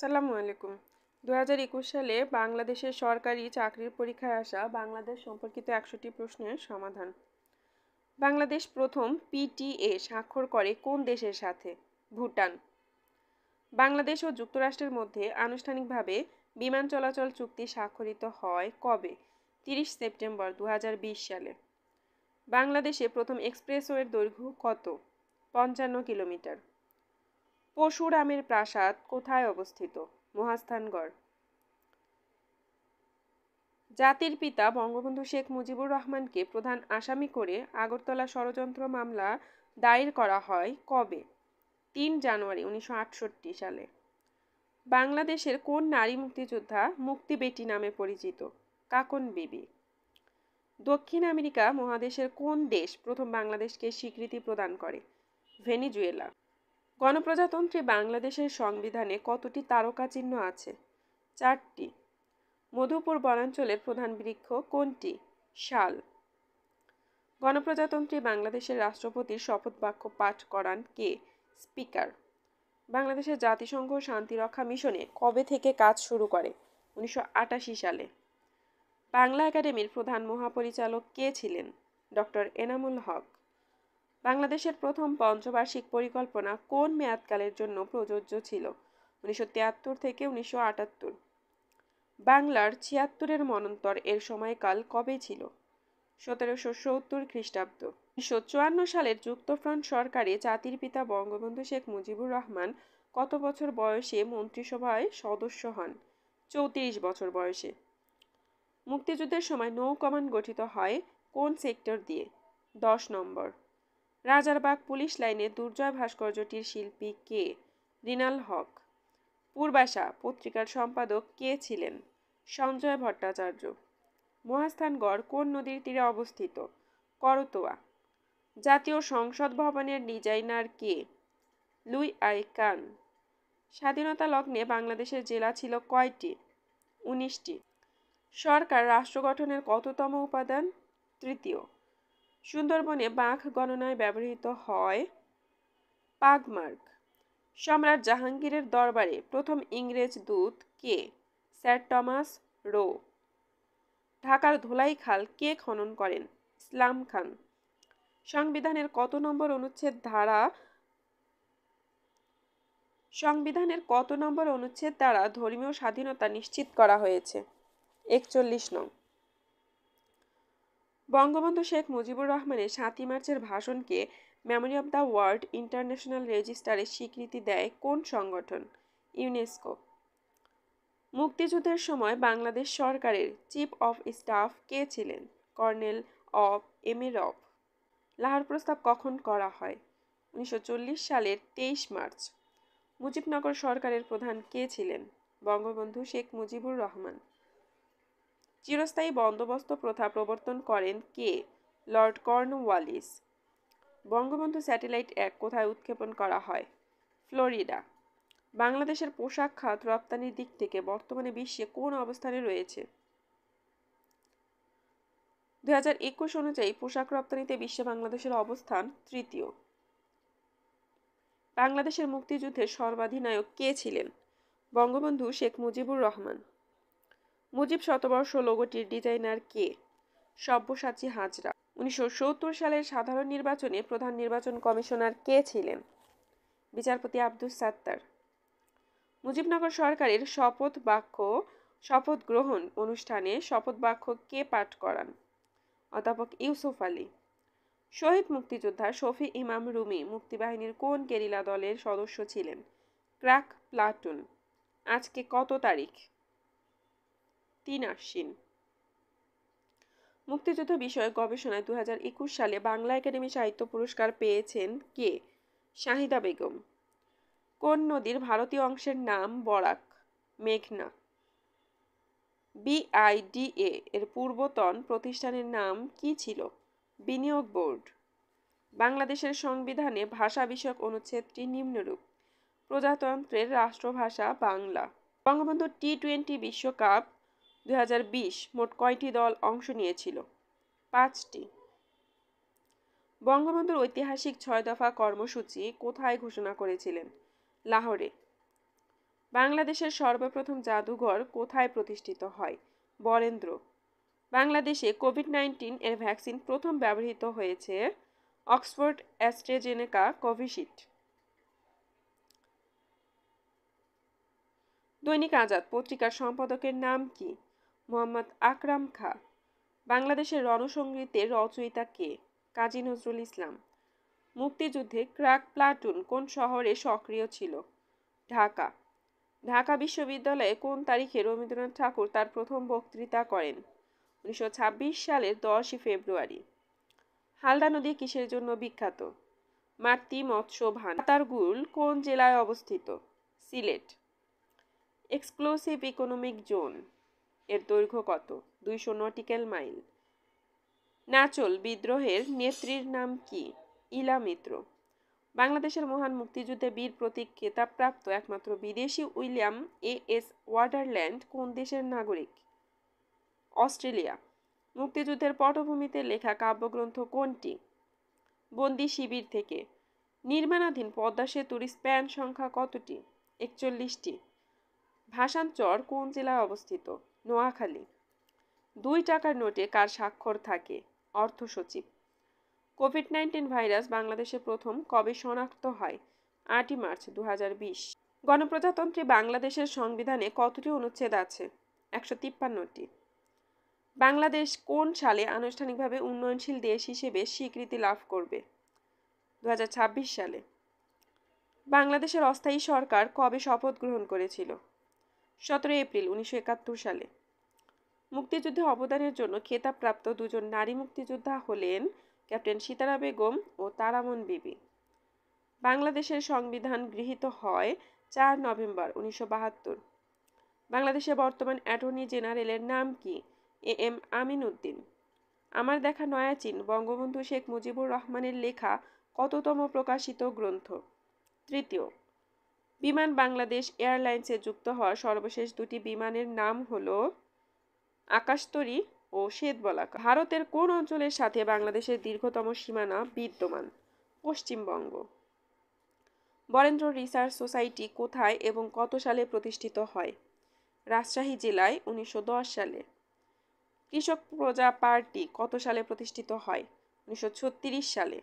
আসসালামু আলাইকুম। দু হাজার একুশ সালে বাংলাদেশের সরকারি চাকরির পরীক্ষায় আসা বাংলাদেশ সম্পর্কিত একশোটি প্রশ্নের সমাধান। বাংলাদেশ প্রথম পিটিএ স্বাক্ষর করে কোন দেশের সাথে? ভুটান। বাংলাদেশ ও যুক্তরাষ্ট্রের মধ্যে আনুষ্ঠানিকভাবে বিমান চলাচল চুক্তি স্বাক্ষরিত হয় কবে? তিরিশ সেপ্টেম্বর দু হাজার বিশ সালে। বাংলাদেশে প্রথম এক্সপ্রেসওয়ের দৈর্ঘ্য কত? পঞ্চান্ন কিলোমিটার। পরশুরামের প্রাসাদ কোথায় অবস্থিত? মহাস্থানগড়। জাতির পিতা বঙ্গবন্ধু শেখ মুজিবুর রহমানকে প্রধান আসামি করে আগরতলা ষড়যন্ত্র মামলা দায়ের করা হয় কবে? তিন জানুয়ারি উনিশশো আটষট্টি সালে। বাংলাদেশের কোন নারী মুক্তিযোদ্ধা মুক্তিবেটি নামে পরিচিত? কাকন বিবি। দক্ষিণ আমেরিকা মহাদেশের কোন দেশ প্রথম বাংলাদেশকে স্বীকৃতি প্রদান করে? ভেনিজুয়েলা। গণপ্রজাতন্ত্রী বাংলাদেশের সংবিধানে কতটি তারকা চিহ্ন আছে? চারটি। মধুপুর বনাঞ্চলের প্রধান বৃক্ষ কোনটি? শাল। গণপ্রজাতন্ত্রী বাংলাদেশের রাষ্ট্রপতির শপথ বাক্য পাঠ করান কে? স্পিকার। বাংলাদেশের জাতিসংঘ শান্তিরক্ষা মিশনে কবে থেকে কাজ শুরু করে? উনিশশো আটাশি সালে। বাংলা একাডেমির প্রধান মহাপরিচালক কে ছিলেন? ডক্টর এনামুল হক। বাংলাদেশের প্রথম পঞ্চবার্ষিক পরিকল্পনা কোন মেয়াদকালের জন্য প্রযোজ্য ছিল? উনিশশো তিয়াত্তর থেকে উনিশশো আটাত্তর। বাংলার ছিয়াত্তরের মনন্তর এর সময়কাল কবে ছিল? সতেরোশো সত্তর খ্রিস্টাব্দ। উনিশশো চুয়ান্ন সালের যুক্তফ্রন্ট সরকারে জাতির পিতা বঙ্গবন্ধু শেখ মুজিবুর রহমান কত বছর বয়সে মন্ত্রিসভায় সদস্য হন? চৌত্রিশ বছর বয়সে। মুক্তিযুদ্ধের সময় নৌ কমান্ড গঠিত হয় কোন সেক্টর দিয়ে? দশ নম্বর। রাজারবাগ পুলিশ লাইনে দুর্জয় ভাস্কর্যটির শিল্পী কে? রিনাল হক। পূর্বাশা পত্রিকার সম্পাদক কে ছিলেন? সঞ্জয় ভট্টাচার্য। মহাস্থানগড় কোন নদীর তীরে অবস্থিত? করতোয়া। জাতীয় সংসদ ভবনের ডিজাইনার কে? লুই আই কান। স্বাধীনতা লগ্নে বাংলাদেশের জেলা ছিল কয়টি? উনিশটি। সরকার রাষ্ট্র গঠনের কততম উপাদান? তৃতীয়। সুন্দরবনে বাঘ গণনায় ব্যবহৃত হয় পাগমার্ক সম্রাট জাহাঙ্গীরের দরবারে প্রথম ইংরেজ দূত কে? Sir Thomas Roe. ঢাকার ধোলাই খাল কে খনন করেন? ইসলাম খান। সংবিধানের কত নম্বর অনুচ্ছেদ ধারা? সংবিধানের কত নম্বর অনুচ্ছেদ দ্বারা ধর্মীয় স্বাধীনতা নিশ্চিত করা হয়েছে? একচল্লিশ নং। বঙ্গবন্ধু শেখ মুজিবুর রহমানের সাতই মার্চের ভাষণকে memory of the world international রেজিস্টারে স্বীকৃতি দেয় কোন সংগঠন? ইউনেস্কো। মুক্তিযুদ্ধের সময় বাংলাদেশ সরকারের চিফ অফ স্টাফ কে ছিলেন? কর্নেল অফ এমিরফ লাহার প্রস্তাব কখন করা হয়? উনিশশো চল্লিশ সালের তেইশ মার্চ। মুজিবনগর সরকারের প্রধান কে ছিলেন? বঙ্গবন্ধু শেখ মুজিবুর রহমান। চিরস্থায়ী বন্দোবস্ত প্রথা প্রবর্তন করেন কে? Lord Cornwallis. বঙ্গবন্ধু স্যাটেলাইট এক কোথায় উৎক্ষেপণ করা হয়? ফ্লোরিডা। বাংলাদেশের পোশাক খাত রপ্তানির দিক থেকে বর্তমানে বিশ্বে কোন অবস্থানে রয়েছে? দু হাজার একুশ অনুযায়ী পোশাক রপ্তানিতে বিশ্বে বাংলাদেশের অবস্থান তৃতীয়। বাংলাদেশের মুক্তিযুদ্ধের সর্বাধিনায়ক কে ছিলেন? বঙ্গবন্ধু শেখ মুজিবুর রহমান। মুজিব শতবর্ষ লোগোটির ডিজাইনার কে? সব্যসাচী হাজরা। উনিশশো সত্তর সালের সাধারণ নির্বাচনে প্রধান নির্বাচন কমিশনার কে ছিলেন? বিচারপতি আব্দুস সাত্তার। মুজিবনগর সরকারের শপথ বাক্য, শপথ গ্রহণ অনুষ্ঠানে শপথ বাক্য কে পাঠ করান? অধ্যাপক ইউসুফ আলী। শহীদ মুক্তিযোদ্ধা শফি ইমাম রুমি মুক্তিবাহিনীর কোন গেরিলা দলের সদস্য ছিলেন? Crack platoon. আজকে কত তারিখ? তিন আশ্বিন। মুক্তিযুদ্ধ বিষয়ক গবেষণায় দুই হাজার একুশ সালে বাংলা একাডেমি সাহিত্য পুরস্কার পেয়েছেন কে? শাহিদা বেগম। কোন নদীর ভারতীয় অংশের নাম বরাক, মেঘনা। বিআইডিএ এর পূর্বতন প্রতিষ্ঠানের নাম কি ছিল? বিনিয়োগ বোর্ড। বাংলাদেশের সংবিধানে ভাষা বিষয়ক অনুচ্ছেদটি নিম্নরূপ। প্রজাতন্ত্রের রাষ্ট্রভাষা বাংলা। বঙ্গবন্ধু টি টোয়েন্টি বিশ্বকাপ দুই হাজার বিশ মোট কয়টি দল অংশ নিয়েছিল? পাঁচটি। বঙ্গবন্ধুর ঐতিহাসিক ছয় দফা কর্মসূচি কোথায় ঘোষণা করেছিলেন? লাহোরে। বাংলাদেশের সর্বপ্রথম জাদুঘর কোথায় প্রতিষ্ঠিত হয়? বরেন্দ্র। বাংলাদেশে কোভিড নাইন্টিন এর ভ্যাকসিন প্রথম ব্যবহৃত হয়েছে অক্সফোর্ড অ্যাস্ট্রেজেনেকা কোভিশিল্ড। দৈনিক আজাদ পত্রিকার সম্পাদকের নাম কি? মোহাম্মদ আকরাম খা। বাংলাদেশের রণসঙ্গীতের রচয়িতা কে? কাজী নজরুল ইসলাম। মুক্তিযুদ্ধে ক্রাক প্লাটুন কোন শহরে সক্রিয় ছিল? ঢাকা। ঢাকা বিশ্ববিদ্যালয়ে কোন তারিখে রবীন্দ্রনাথ ঠাকুর তার প্রথম বক্তৃতা করেন? উনিশশো ছাব্বিশ সালের দশই ফেব্রুয়ারি। হালদা নদী কিসের জন্য বিখ্যাত? মাতৃ মৎস্য ভান্তারগুল কোন জেলায় অবস্থিত? সিলেট। Exclusive economic zone. এর দৈর্ঘ্য কত? দুইশো নটিক্যাল মাইল। নাচল বিদ্রোহের নেত্রীর নাম কি? ইলা মিত্র। বাংলাদেশের মহান মুক্তিযুদ্ধে বীর প্রতীক খেতাবপ্রাপ্ত একমাত্র বিদেশি উইলিয়াম এ এস ওয়াটারল্যান্ড কোন দেশের নাগরিক? অস্ট্রেলিয়া। মুক্তিযুদ্ধের পটভূমিতে লেখা কাব্যগ্রন্থ কোনটি? বন্দি শিবির থেকে। নির্মাণাধীন পদ্মা সেতুর স্প্যান সংখ্যা কতটি? একচল্লিশটি। ভাষাঞ্চর কোন জেলায় অবস্থিত? নোয়াখালী। দুই টাকার নোটে কার স্বাক্ষর থাকে? অর্থ সচিব। কোভিড নাইন্টিন ভাইরাস বাংলাদেশে প্রথম কবে শনাক্ত হয়? আটই মার্চ দু হাজার বিশ। গণপ্রজাতন্ত্রী বাংলাদেশের সংবিধানে কতটি অনুচ্ছেদ আছে? একশো তিপ্পান্নটি। বাংলাদেশ কোন সালে আনুষ্ঠানিকভাবে উন্নয়নশীল দেশ হিসেবে স্বীকৃতি লাভ করবে? দু হাজার ছাব্বিশ সালে। বাংলাদেশের অস্থায়ী সরকার কবে শপথ গ্রহণ করেছিল? সতেরো এপ্রিল উনিশশো একাত্তর সালে। মুক্তিযুদ্ধে অবদানের জন্য খেতাবপ্রাপ্ত দুজন নারী মুক্তিযোদ্ধা হলেন ক্যাপ্টেন সীতারা বেগম ও তারামন বিবি। বাংলাদেশের সংবিধান গৃহীত হয় চার নভেম্বর উনিশশো বাংলাদেশের বর্তমান অ্যাটর্নি জেনারেলের নাম কি? A M Amin Uddin. আমার দেখা নয়াচিন বঙ্গবন্ধু শেখ মুজিবুর রহমানের লেখা কততম প্রকাশিত গ্রন্থ? তৃতীয় বিমান বাংলাদেশ এয়ারলাইন্সে যুক্ত হওয়া সর্বশেষ দুটি বিমানের নাম হল আকাশতরী ও শ্বেতবলাকা। ভারতের কোন অঞ্চলের সাথে বাংলাদেশের দীর্ঘতম সীমানা বিদ্যমান? পশ্চিমবঙ্গ। বরেন্দ্র রিসার্চ সোসাইটি কোথায় এবং কত সালে প্রতিষ্ঠিত হয়? রাজশাহী জেলায় উনিশশো দশ সালে। কৃষক প্রজা পার্টি কত সালে প্রতিষ্ঠিত হয়? উনিশশো ছত্রিশ সালে।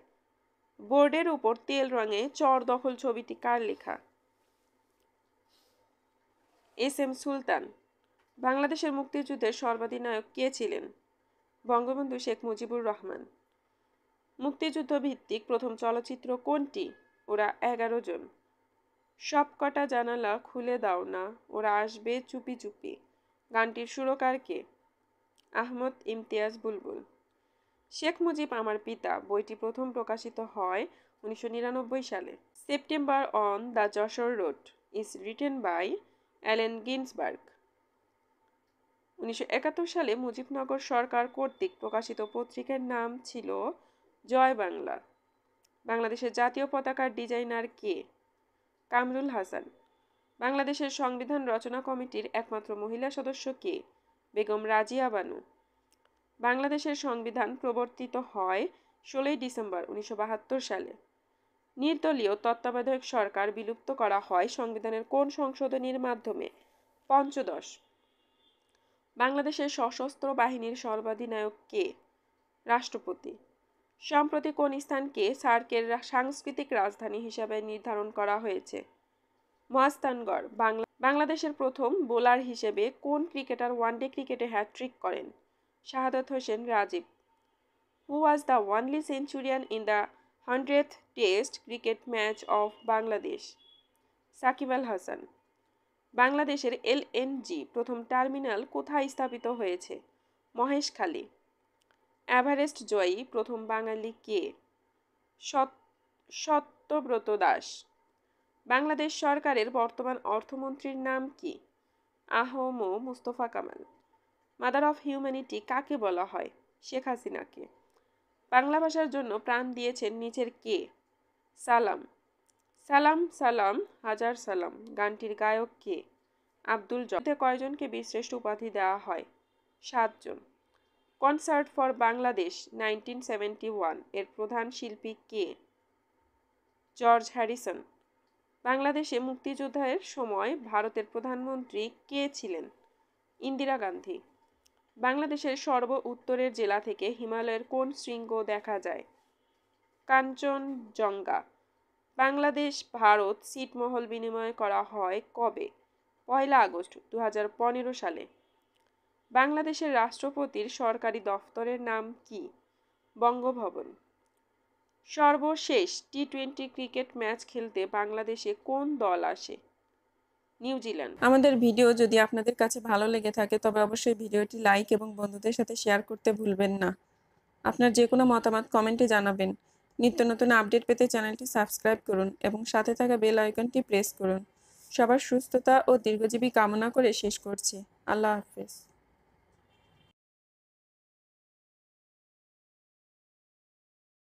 বোর্ডের উপর তেল রঙে চর দখল ছবিটি কার লেখা? এস এম সুলতান, বাংলাদেশের মুক্তিযুদ্ধের সর্বাধিনায়ক কে ছিলেন? বঙ্গবন্ধু শেখ মুজিবুর রহমান। মুক্তিযুদ্ধ ভিত্তিক প্রথম চলচ্চিত্র কোনটি? ওরা এগারো জন। সবকটা জানালা খুলে দাও না, ওরা আসবে চুপি চুপি। গানটির সুরকার কে? আহমদ ইমতিয়াজ বুলবুল। শেখ মুজিব আমার পিতা, বইটি প্রথম প্রকাশিত হয় উনিশশো নিরানব্বই সালে। September on the Jessore road, is written by Allen Ginsberg. উনিশশো একাত্তর সালে মুজিবনগর সরকার কর্তৃক প্রকাশিত পত্রিকার নাম ছিল জয় বাংলা। বাংলাদেশের জাতীয় পতাকার ডিজাইনার কে? কামরুল হাসান। বাংলাদেশের সংবিধান রচনা কমিটির একমাত্র মহিলা সদস্য কে? বেগম রাজিয়া বানু। বাংলাদেশের সংবিধান প্রবর্তিত হয় ষোলোই ডিসেম্বর উনিশশো বাহাত্তর সালে। নির্দলীয় তত্ত্বাবধায়ক সরকার বিলুপ্ত করা হয় সংবিধানের কোন সংশোধনীর মাধ্যমে? পঞ্চদশ। বাংলাদেশের সশস্ত্র বাহিনীর সর্বাধিনায়ক কে? রাষ্ট্রপতি। সম্প্রতি কোন স্থানকে সার্কের সাংস্কৃতিক রাজধানী হিসাবে নির্ধারণ করা হয়েছে? মহাস্তানগড় বাংলা, বাংলাদেশের প্রথম বোলার হিসেবে কোন ক্রিকেটার ওয়ানডে ক্রিকেটে হ্যাট্রিক করেন? Shahadat Hossain Rajib. Who was the only centurion in the hundred test cricket match of Bangladesh. Shakib Al Hasan, বাংলাদেশের এলএনজি প্রথম টার্মিনাল কোথায় স্থাপিত হয়েছে? মহেশখালী এভারেস্ট জয়ী প্রথম বাঙালি কে? সত্যব্রত দাস, বাংলাদেশ সরকারের বর্তমান অর্থমন্ত্রীর নাম কি? A H M Mustafa Kamal, mother of humanity কাকে বলা হয়? শেখ হাসিনাকে। বাংলা ভাষার জন্য প্রাণ দিয়েছেন নিচের কে? সালাম। সালাম সালাম, হাজার সালাম। গানটির গায়ক কে? আব্দুল জতে কয়জনকে বীরশ্রেষ্ঠ উপাধি দেওয়া হয়? সাতজন। Concert for Bangladesh, nineteen seventy one. এর প্রধান শিল্পী কে? George Harrison. বাংলাদেশে মুক্তিযুদ্ধের সময় ভারতের প্রধানমন্ত্রী কে ছিলেন? ইন্দিরা গান্ধী। বাংলাদেশের সর্ব উত্তরের জেলা থেকে হিমালয়ের কোন শৃঙ্গ দেখা যায়? কাঞ্চনজঙ্ঘা। বাংলাদেশ, ভারত, ছিটমহল বিনিময় করা হয় কবে? পয়লা আগস্ট দু হাজার পনেরো সালে। বাংলাদেশের রাষ্ট্রপতির সরকারি দফতরের নাম কি? বঙ্গভবন। সর্বশেষ টি টোয়েন্টি ক্রিকেট ম্যাচ খেলতে বাংলাদেশে কোন দল আসে? নিউজিল্যান্ড আমাদের ভিডিও যদি আপনাদের কাছে ভালো লেগে থাকে, তবে অবশ্যই ভিডিওটি লাইক এবং বন্ধুদের সাথে শেয়ার করতে ভুলবেন না। আপনার যে কোনো মতামত কমেন্টে জানাবেন। নিত্য নতুন আপডেট পেতে চ্যানেলটি সাবস্ক্রাইব করুন এবং সাথে থাকা বেল আইকনটি প্রেস করুন। সবার সুস্থতা ও দীর্ঘজীবী কামনা করে শেষ করছি। আল্লাহ হাফেজ।